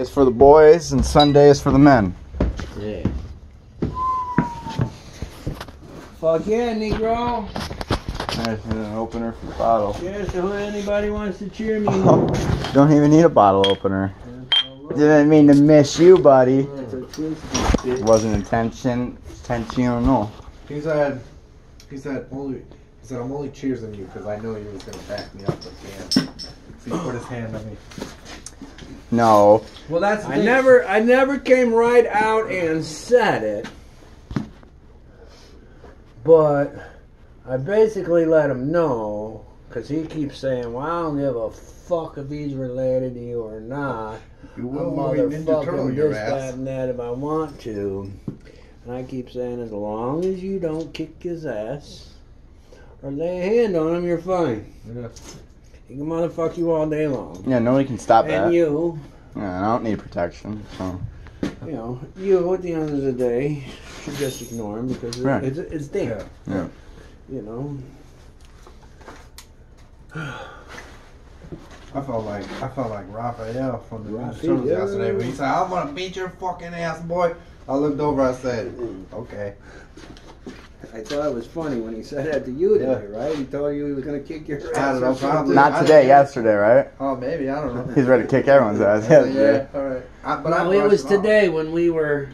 is for the boys and Sunday is for the men. Yeah. Fuck yeah, Negro. There's an opener for the bottle. Cheers to anybody wants to cheer me. Oh, don't even need a bottle opener. Didn't mean to miss you, buddy. That's a twist, bitch. Wasn't intention intentional. He said, he said only, he said I'm only cheersing you because I know you was gonna back me up at the end. So he put his hand on me. No. Well, that's I never, I never came right out and said it, but I basically let him know because he keeps saying, "Well, I don't give a fuck if he's related to you or not. You I'm will when we Ninja Turtle motherfucking your this, that, and that if I want to." And I keep saying, as long as you don't kick his ass or lay a hand on him, you're fine. Yeah. He can motherfuck you all day long. Yeah, nobody can stop And that. And you, Yeah, I don't need protection. So you know, you at the end of the day should just ignore him because it- Right. it's it's Dan. Yeah. You know. I felt like I felt like Raphael from the Ninja Raphael. Turtles yesterday when he said, "I'm gonna beat your fucking ass, boy." I looked over. I said, "Okay." I thought it was funny when he said that to you today, right? He told you he was gonna kick your ass. I don't or know, probably. Not today, yesterday, right? Oh, maybe I don't know. He's ready to kick everyone's ass. I said, yesterday. yeah, all right. I, but I it was him off. today when we were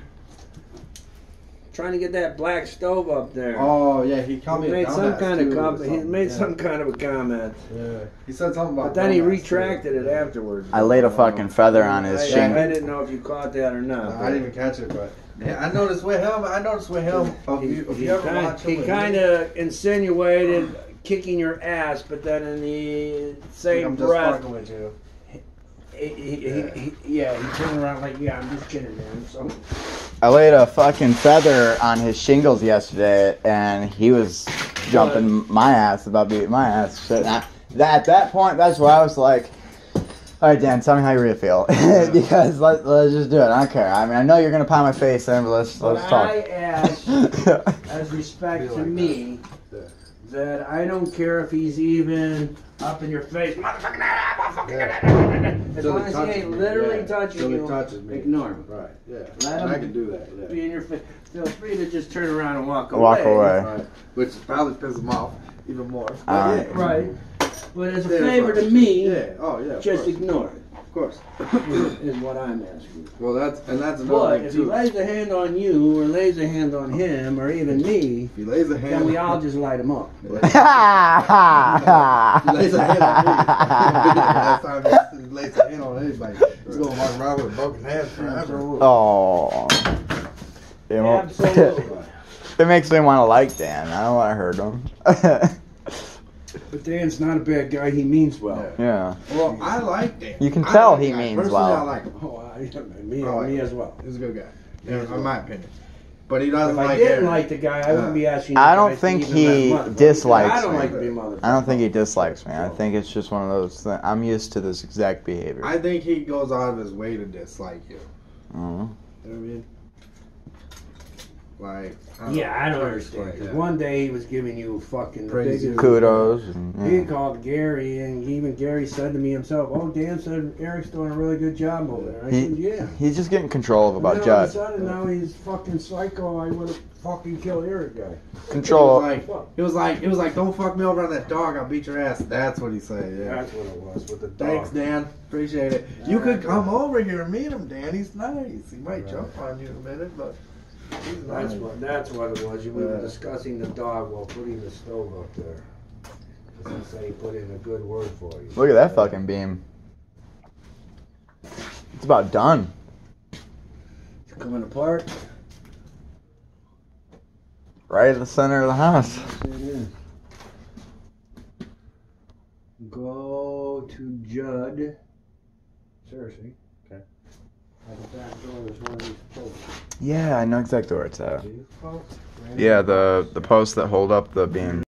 trying to get that black stove up there. Oh yeah, he called he me. a made some kind of too, or comment. He made yeah. some kind of a comment, Yeah, he said something about. but then he dumbass, too. retracted it afterwards. I laid a fucking feather on his I, I, shin. I didn't know if you caught that or not. No, I didn't even catch it, but yeah, I noticed with him. I noticed with him. If He, you, if he you ever kind, watch him, he kind of insinuated kicking your ass, but then in the same I'm just breath, fucking with you. He, he, he, he, yeah, he turned around like, yeah, I'm just kidding, man. So I laid a fucking feather on his shingles yesterday, and he was jumping my ass about beating my ass. So that, that at that point, that's where I was like, "All right, Dan, tell me how you really feel, because let, let's just do it. I don't care. I mean, I know you're gonna pound my face, then, but let's let's I talk." asked, as respect to like me, Yeah. That I don't care if he's even up in your face, motherfucking Yeah. as Till long he as he ain't literally yeah. touching Till he you, touches me. ignore him. Right. Yeah. Let And I can do that. Yeah. Be in your face. Feel free to just turn around and walk away. Walk away. Right. Which probably pisses him off even more. Uh, yeah. Right. But as a Yeah, favor to me, Yeah. Oh yeah. Just ignore it. Of course. is what I'm asking. Well, that's and that's another But thing if he too. lays a hand on you, or lays a hand on him, or even me, If he lays a hand. then we all just light him up. He lays a hand on me. Last time he lays a hand on anybody, he's gonna walk around with a broken hand forever. oh. It, won't- Absolutely. it makes me want to like Dan. I don't want to hurt him. But Dan's not a bad guy. He means well. yeah. Well, I like Dan. You can I tell like he Dan. means Personally, well. I like him. Oh, I, me, I like me him. as well. He's a good guy. Me as In my opinion. But he doesn't If I like didn't Aaron. like the guy, I wouldn't be asking. I don't guys to think even he let him dislikes I don't me. like to be motherfucker. I don't think he dislikes me. I think it's just one of those. Th- I'm used to this exact behavior. I think he goes out of his way to dislike you. Mhm. You know what I mean? Like, I Yeah, I don't understand. understand. 'cause Yeah. One day he was giving you fucking the biggest- Kudos. And, He called Gary, and even Gary said to me himself, "Oh, Dan said Eric's doing a really good job over there." I He- said, "Yeah." He's just getting control of about then Judd. All of a sudden, now he's fucking psycho. I would have fucking killed Eric guy. He Control. was like, he was like, it was like, don't fuck me over on that dog. I'll beat your ass. That's what he said. Yeah. That's what it was with the dog. Thanks, Dan. Appreciate it. You could come over here and meet him, Dan. He's nice. He might jump on you in a minute, but he's That's what. That's what it was. We were discussing the dog while putting the stove up there. 'Cause he said he put in a good word for you. Look at that fucking beam. It's about done. It's coming apart. Right in the center of the house. It is. Go to Judd. Seriously. Okay. At the back door, there's one of these posts. Yeah, I know exactly where it's at. These posts? Right Yeah, the the posts that hold up the beam.